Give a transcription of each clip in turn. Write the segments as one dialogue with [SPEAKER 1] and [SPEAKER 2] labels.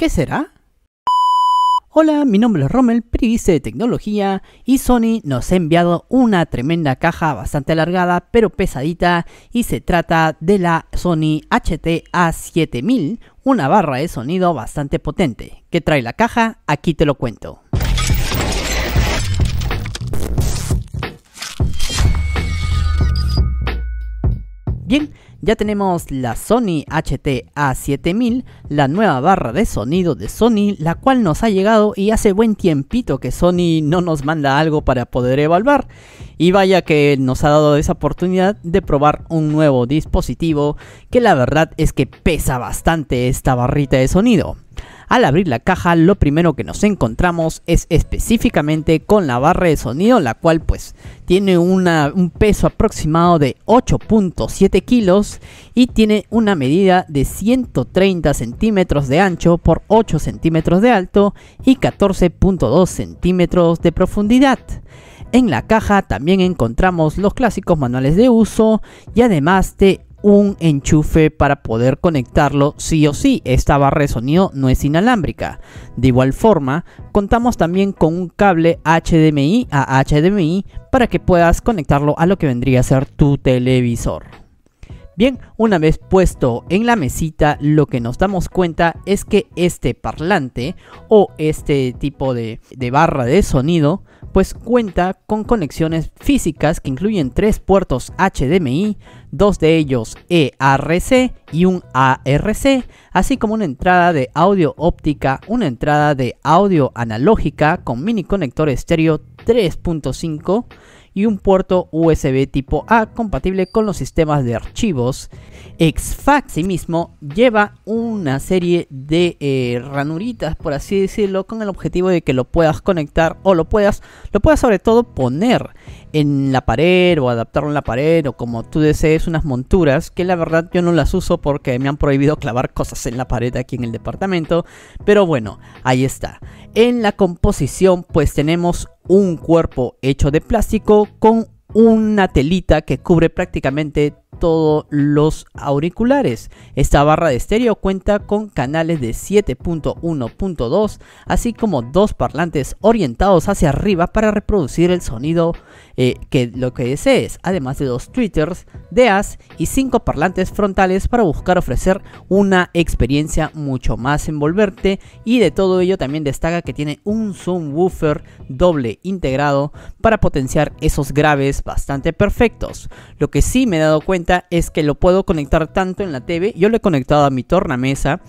[SPEAKER 1] ¿Qué será? Hola, mi nombre es Rommel, periodista de tecnología, y Sony nos ha enviado una tremenda caja bastante alargada pero pesadita y se trata de la Sony HT-A7000, una barra de sonido bastante potente. ¿Qué trae la caja? Aquí te lo cuento. Bien, ya tenemos la Sony HT-A7000, la nueva barra de sonido de Sony, la cual nos ha llegado y hace buen tiempito que Sony no nos manda algo para poder evaluar. Y vaya que nos ha dado esa oportunidad de probar un nuevo dispositivo que la verdad es que pesa bastante esta barrita de sonido. Al abrir la caja lo primero que nos encontramos es específicamente con la barra de sonido la cual pues tiene un peso aproximado de 8.7 kilos y tiene una medida de 130 centímetros de ancho por 8 centímetros de alto y 14.2 centímetros de profundidad. En la caja también encontramos los clásicos manuales de uso y además de un enchufe para poder conectarlo sí o sí. Esta barra de sonido no es inalámbrica. De igual forma, contamos también con un cable HDMI a HDMI para que puedas conectarlo a lo que vendría a ser tu televisor. Bien, una vez puesto en la mesita, lo que nos damos cuenta es que este parlante o este tipo de, de barra de sonido pues cuenta con conexiones físicas que incluyen tres puertos HDMI, dos de ellos ERC y un ARC, así como una entrada de audio óptica, una entrada de audio analógica con mini conector estéreo 3.5 y un puerto USB tipo A compatible con los sistemas de archivos. XFAX mismo lleva una serie de eh, ranuritas, por así decirlo, con el objetivo de que lo puedas conectar o lo puedas, lo puedas sobre todo poner en la pared o adaptarlo en la pared o como tú desees unas monturas que la verdad yo no las uso porque me han prohibido clavar cosas en la pared aquí en el departamento. Pero bueno ahí está. En la composición pues tenemos un cuerpo hecho de plástico con una telita que cubre prácticamente todos los auriculares. Esta barra de estéreo cuenta con canales de 7.1.2, así como dos parlantes orientados hacia arriba para reproducir el sonido eh, que lo que desees, además de dos tweeters, DAS y cinco parlantes frontales para buscar ofrecer una experiencia mucho más envolverte y de todo ello también destaca que tiene un subwoofer doble integrado para potenciar esos graves bastante perfectos. Lo que sí me he dado cuenta es que lo puedo conectar tanto en la TV, yo lo he conectado a mi tornamesa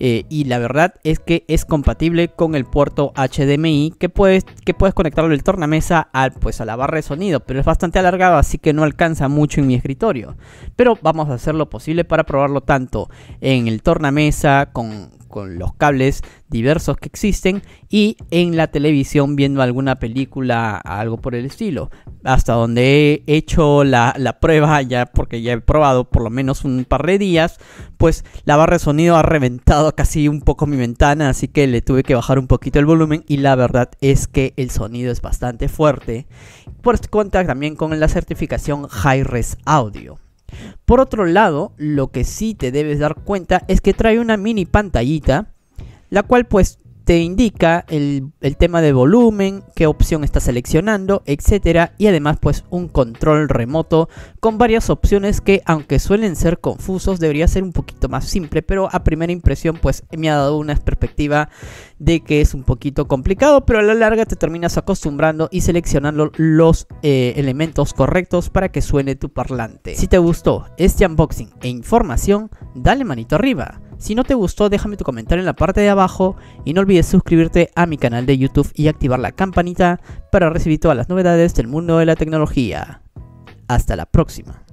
[SPEAKER 1] eh, y la verdad es que es compatible con el puerto HDMI que puedes, que puedes conectarlo del tornamesa a, pues, a la barra de sonido, pero es bastante alargado así que no alcanza mucho en mi escritorio. Pero vamos a hacer lo posible para probarlo tanto en el tornamesa con, con los cables diversos que existen y en la televisión viendo alguna película, algo por el estilo. Hasta donde he hecho la, prueba ya, porque ya he probado por lo menos un par de días, pues la barra de sonido ha reventado casi un poco mi ventana, así que le tuve que bajar un poquito el volumen y la verdad es que el sonido es bastante fuerte. Por cuenta también con la certificación Hi-Res Audio. Por otro lado, lo que sí te debes dar cuenta es que trae una mini pantallita, la cual pues te indica el, tema de volumen, qué opción estás seleccionando, etcétera, y además pues un control remoto con varias opciones que aunque suelen ser confusos debería ser un poquito más simple, pero a primera impresión pues me ha dado una perspectiva de que es un poquito complicado, pero a la larga te terminas acostumbrando y seleccionando los eh, elementos correctos para que suene tu parlante. Si te gustó este unboxing e información, dale manito arriba. Si no te gustó, déjame tu comentario en la parte de abajo y no olvides suscribirte a mi canal de YouTube y activar la campanita para recibir todas las novedades del mundo de la tecnología. Hasta la próxima.